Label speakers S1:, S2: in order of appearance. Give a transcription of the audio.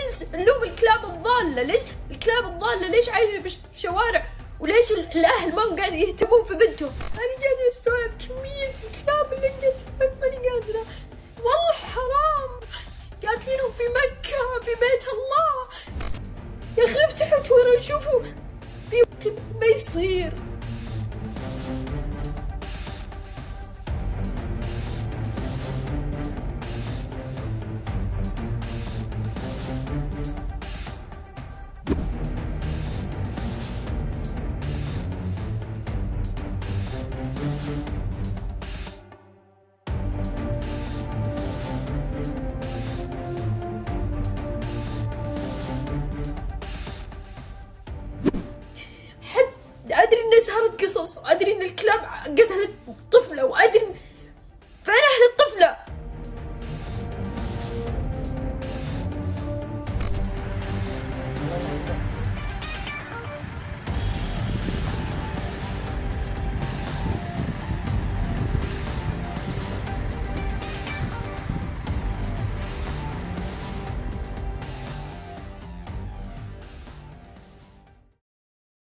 S1: ليش نلوم الكلاب الضالة؟ ليش الكلاب الضالة ليش عايشة في الشوارع وليش ال- الأهل ما هم قاعد يهتمون في بنتهم؟ أنا قادرة أستوعب كمية الكلاب اللي قتلت ماني قادرة. والله حرام. قاتلينهم في مكة في بيت الله. يا أخي افتحوا تويتر شوفوا ما يصير. قصص وأدري إن الكلاب قتلت